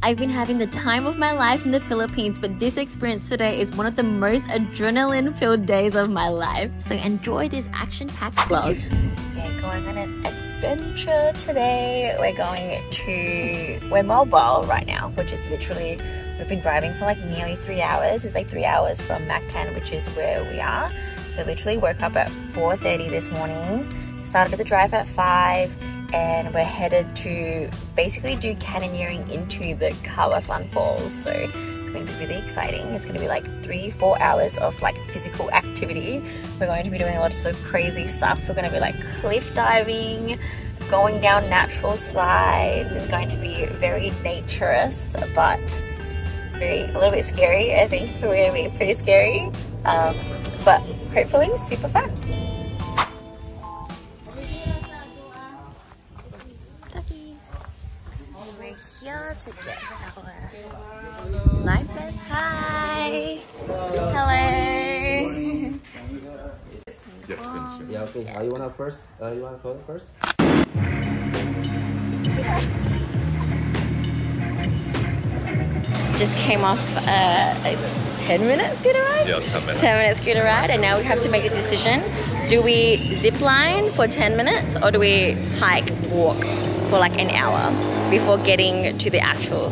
I've been having the time of my life in the Philippines, but this experience today is one of the most adrenaline filled days of my life. So enjoy this action packed vlog. We're going on an adventure today. We're going to, we're Moalboal right now, which is literally, we've been driving for like nearly three hours. It's like three hours from Mactan, which is where we are. So literally woke up at 4.30 this morning, started the drive at 5 and we're headed to basically do canyoneering into the Kawasan Falls. So it's going to be really exciting. It's going to be like three, four hours of like physical activity. We're going to be doing lots of crazy stuff. We're going to be like cliff diving, going down natural slides. It's going to be very naturous, but very a little bit scary. I think it's going to be pretty scary, um, but hopefully super fun. To get our life vest. Hi. Hello. Yes, Yeah, okay. Uh, you wanna first? Uh, you wanna call first? Just came off uh, a 10 minute scooter ride? Yeah, 10 minutes. 10 minute scooter ride, and now we have to make a decision. Do we zip line for 10 minutes or do we hike, walk for like an hour? before getting to the actual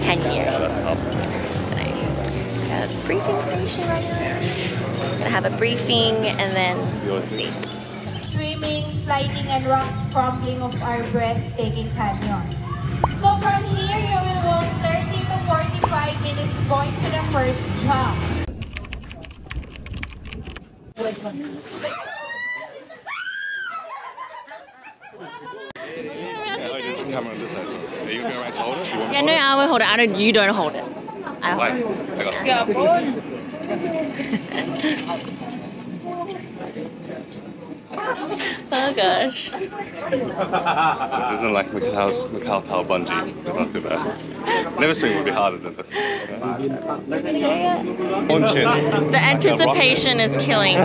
canyon. Yeah, that's tough. Got a briefing station right now. Gonna have a briefing and then we'll see. Swimming, sliding, and rock scrambling of our breathtaking canyon. So from here, you will walk 30 to 45 minutes going to the first jump. Camera on this side. Are you going to hold it? You want yeah, no, I will hold it. I don't. You don't hold it. I hold it. I got it. Yeah, oh gosh. this isn't like Macau, Macau Tower bungee. It's not too bad. Nevis swing would be harder than this. One chin. The anticipation is killing.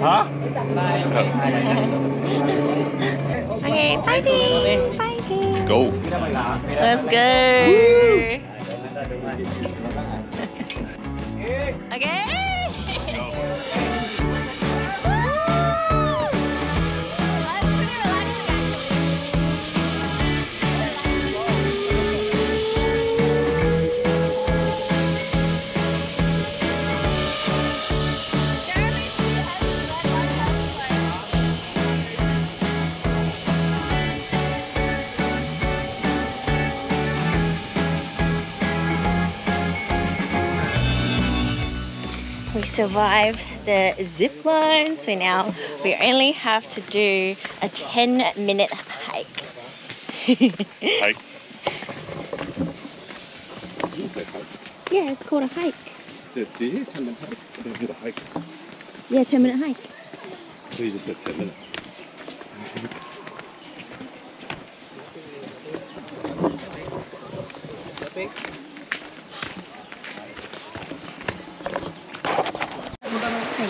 huh? Okay, fighting! Fighting! Let's go! Let's go! okay! Survived the zip line. So now we only have to do a 10 minute hike. Hike? Yeah it's called a hike. Is it D 10 minute hike? I don't hear a hike. Yeah 10 minute hike. So you just said 10 minutes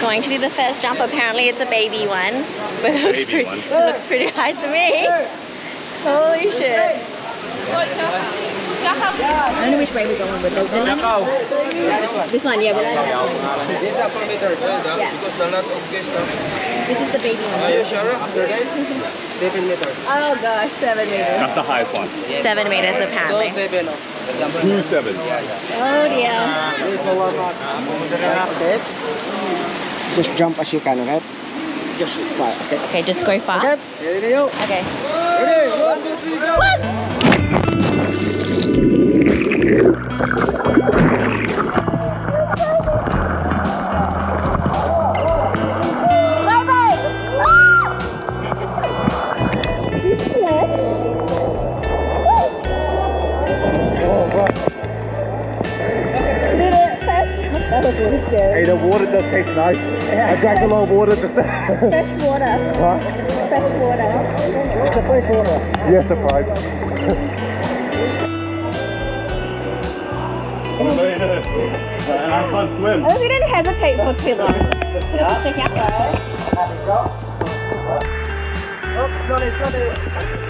Going to do the first jump. Apparently, it's a baby one. But it looks, pretty, one. it looks pretty high to me. Holy shit. I don't know which way we're going with it. This one? This one, yeah. We're yeah. This is the baby one. Are you sure? After this, 7 meters. Oh gosh, seven meters. That's the highest one. Seven meters apparently. So 7. Example. Two seven. Yeah, yeah. Oh dear. Just jump as you can, okay? Just fly, okay? Okay, just go far. Okay, ready, go. Okay. Ready, one, two, three, go. really I a lot of water just Fresh water. Huh? Fresh water. It's a fresh water. Yeah, surprise. and I can't swim. Oh, we didn't hesitate for too long. Check out. Oh, sorry, sorry. Another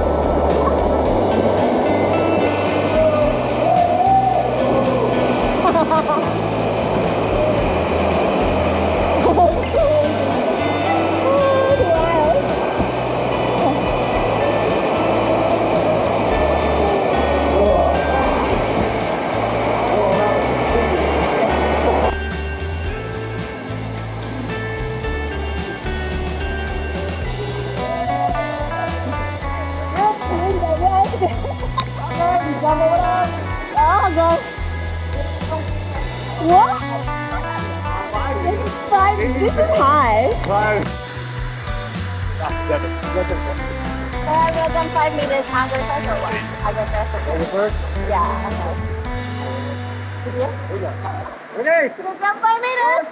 Oh, go. What? This is five. This is high. Five. Uh, I've done five meters. I'll go first or what? I'll go first. or what? First. Yeah, okay. Okay. We've done five meters.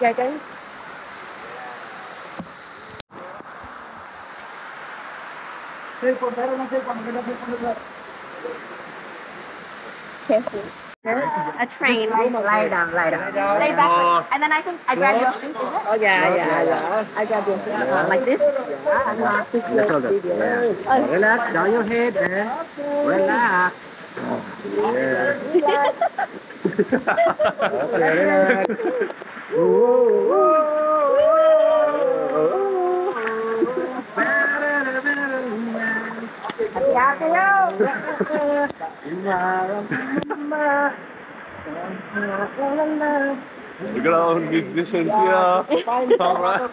Yeah, guys. Cellphone, meron ng cellphone. Maganda cellphone nila. Careful. A train. Lie down, lie down. Lay back. And then I think I grab your feet, is it? Oh, yeah, yeah, yeah. I grab your feet. Uh, like this? And push your Shoulder. feet. Yeah. Relax, down your head and relax. Yeah. Okay, relax. Look at all the musicians here. Alright.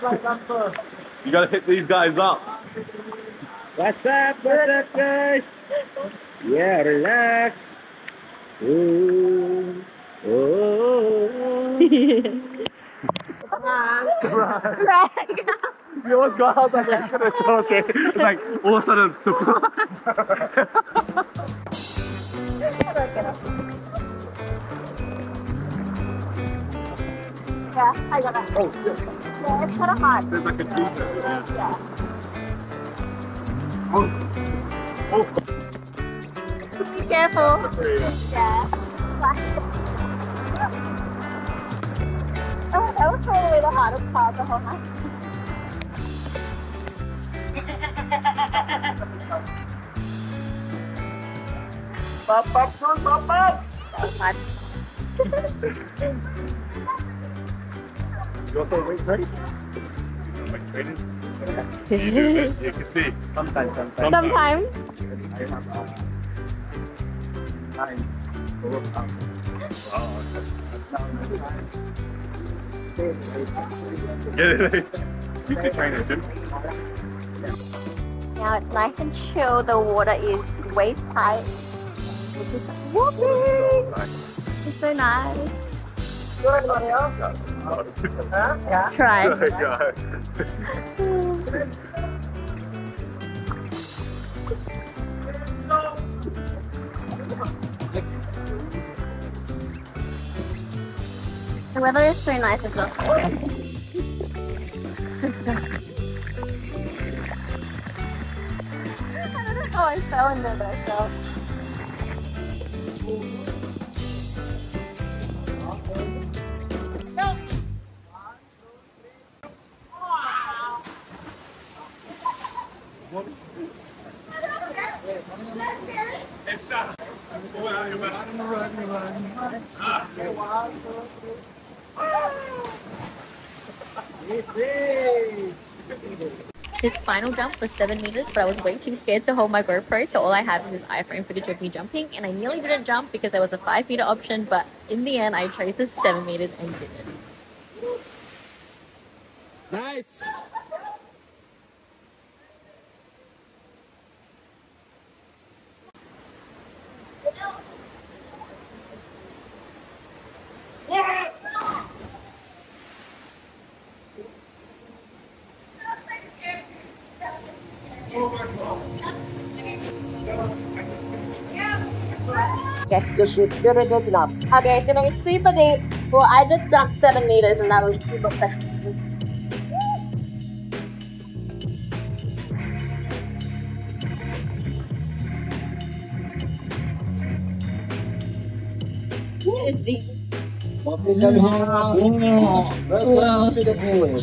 You gotta hit these guys up. What's up? What's up, guys? Yeah, relax. Ooh. Oh. You always got out that like, gonna toss it. It's like all of a sudden surprise. Yeah, I got it. Oh, Yeah, it's kind of hard. there's like a defense. Yeah. Yeah. Oh. Oh. Be careful. Yeah. Yeah. Oh, that was probably the hardest part of the whole night. Pop, pop, pop, pop, pop. That was hard. You also weight training? Weight training? You do. You can see. Sometimes, sometimes. Sometimes. I have um, time to work out. You can train it too. Now it's nice and chill. The water is waist high. Which is whoopee! It's so nice. Try. The weather is so nice as well. I don't know how I fell in there, but I fell. This final jump was 7 meters, but I was way too scared to hold my GoPro, so all I have is this iPhone footage of me jumping, and I nearly didn't jump because there was a 5 meter option, but in the end, I chose the 7 meters and did it. Nice! Good enough. Okay, so now it's super deep. Well, I just jumped 7 meters, and that was super fast.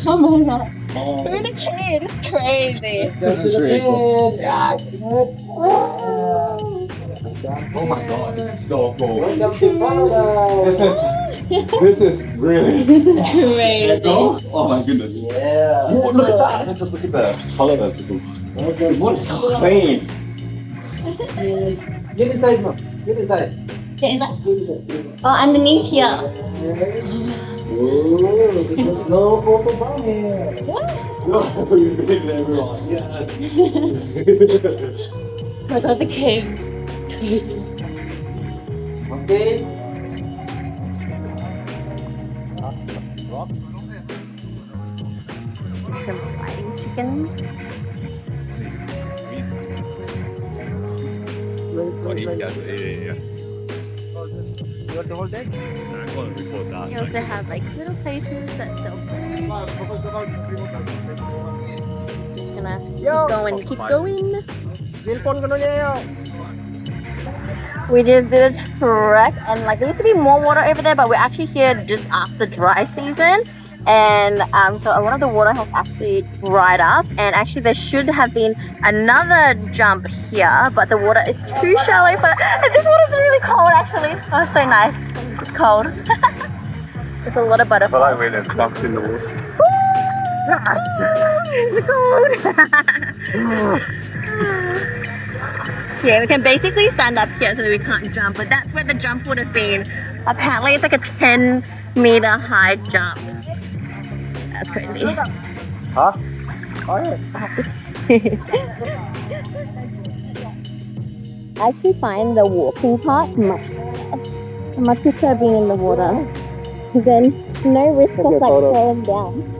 Oh god. We're in a kid. It's crazy. Is really cool. Oh my god, it's so cool. This is, this is really. crazy. Oh my goodness. Yeah. Oh, look at that. Just look at the color that's cool. What is clean? Get inside, mom. Get inside. Okay, is that- Oh, underneath here. Ooh, this is no photo bomb here. No, you made it, everyone. Yes. I got the cave. Okay. Some fighting chickens. Oh, yeah, yeah, yeah, yeah. You want the whole deck? I want to record that. You also have like little places that sell food. Just gonna keep going, keep going. Cellphone ko na niya We just did a trek and like there used to be more water over there, but we're actually here just after dry season. And um, so a lot of the water has actually dried up, and actually there should have been another jump here, but the water is too shallow for. And this water's really cold actually. Oh, so nice. It's cold. There's a lot of I butterflies. like we're just stuck in the water. yeah, we can basically stand up here so that we can't jump, but that's where the jump would have been. Apparently, it's like a 10 meter high jump. That's crazy. Huh? Oh yeah. I actually find the walking part much better. Much prefer being in the water. Because then no risk of like falling down.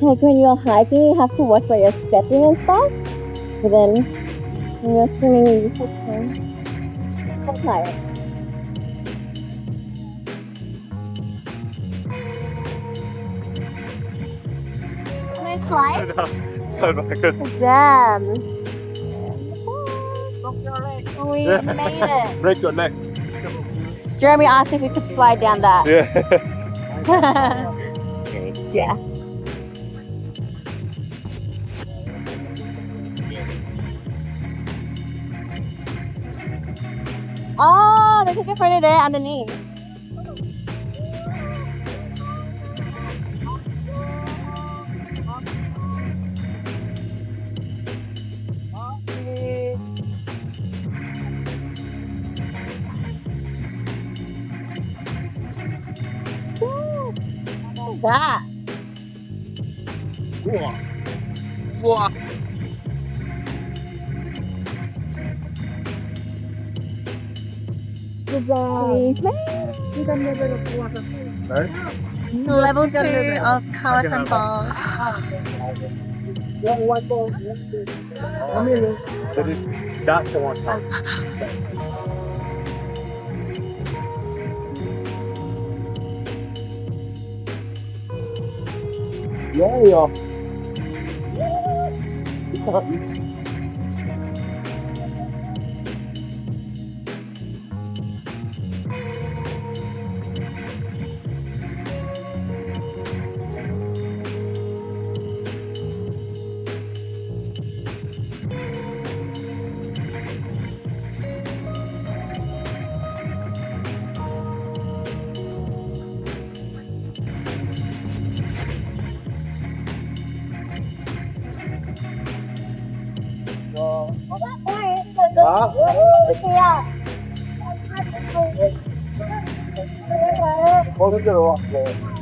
Like when you're hiking, you have to watch where you're stepping and stuff. But then when you're swimming, you just have to. I'm tired. Can I slide? oh my goodness. We made it. Break your neck. Jeremy asked if we could slide down that. Yeah. yeah. no, they took it further there underneath. Woo! That. Whoa. Whoa. Wow. Level two of Kawasan Falls. That's the one. Yeah, yeah. Hold it up there.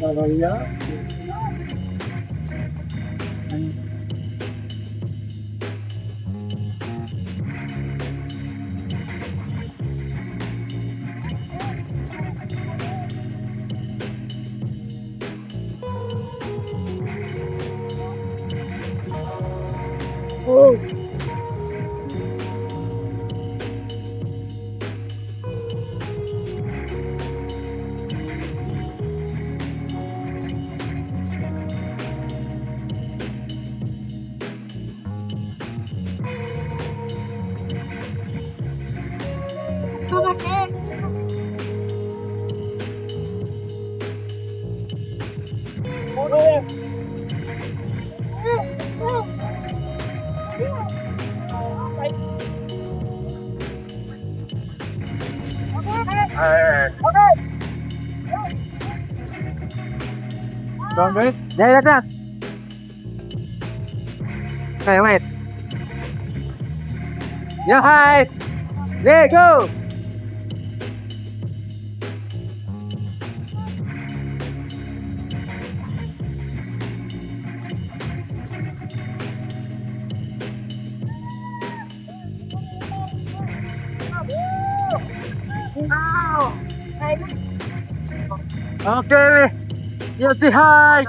Don't wait. Yeah, that's that. Okay, wait. Yeah, hi. There, go. You say hi.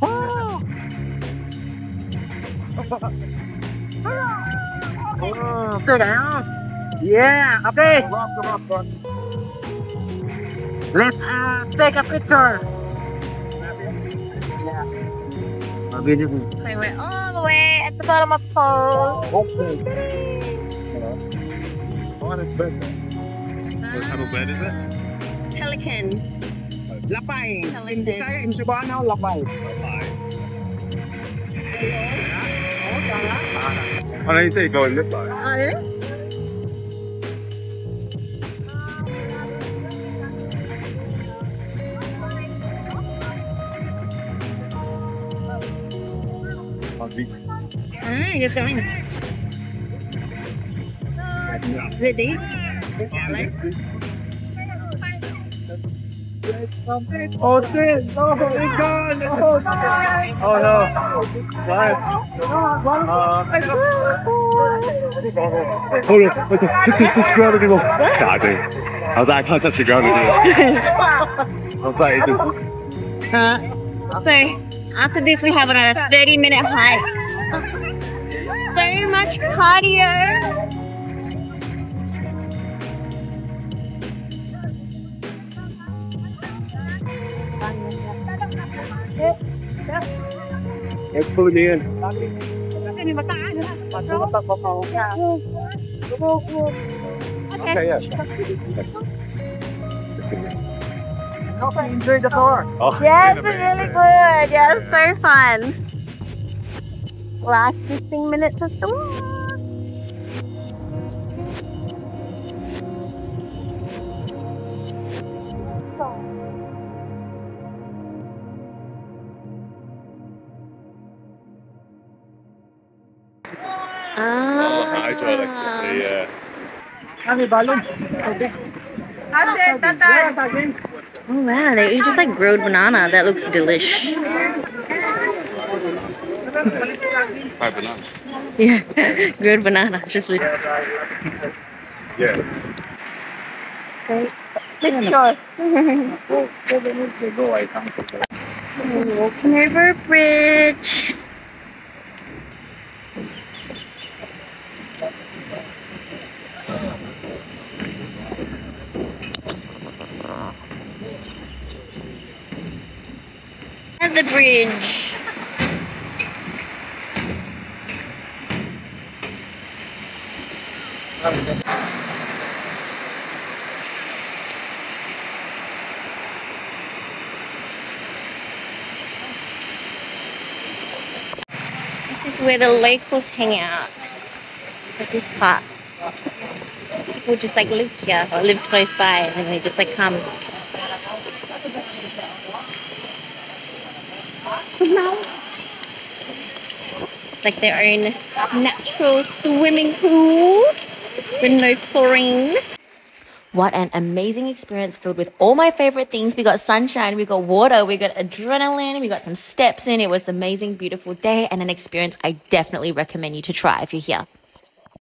Oh. Oh, okay now. Yeah, okay. Let's uh, take a picture. Yeah. Uh, beautiful. Okay, we're all the way at the bottom of the falls. Okay. What type of bed is it? Pelican. Lapay. Pelican. Saya in Cebuano, lapay. Oh, no, you say go in this side. Oh, really? Ah, you're coming. Is it deep? Oh shit! No, it's gone! Oh, oh no! What? Uh, Hold on. Wait, just, just, just grab it and go. Nah, dude. I was like, I can't touch the ground with you. I was like, just, So, after this, we have another 30 minute hike. So much cardio. It's pulling me in. Okay, yes. Hope you enjoyed the tour. oh, Yes, it's really good. Yeah, so fun. Last 15 minutes of the walk. Oh wow, they eat just like grilled banana. That looks delish. Five bananas. Yeah, grilled banana. Just li- Yeah. Okay. Walking over a bridge. At the bridge. This is where the locals hang out. At this part. People just like live here or live close by and they just like come. It's like their own natural swimming pool with no chlorine. What an amazing experience filled with all my favorite things. We got sunshine, we got water, we got adrenaline, we got some steps in. It was an amazing, beautiful day and an experience I definitely recommend you to try if you're here.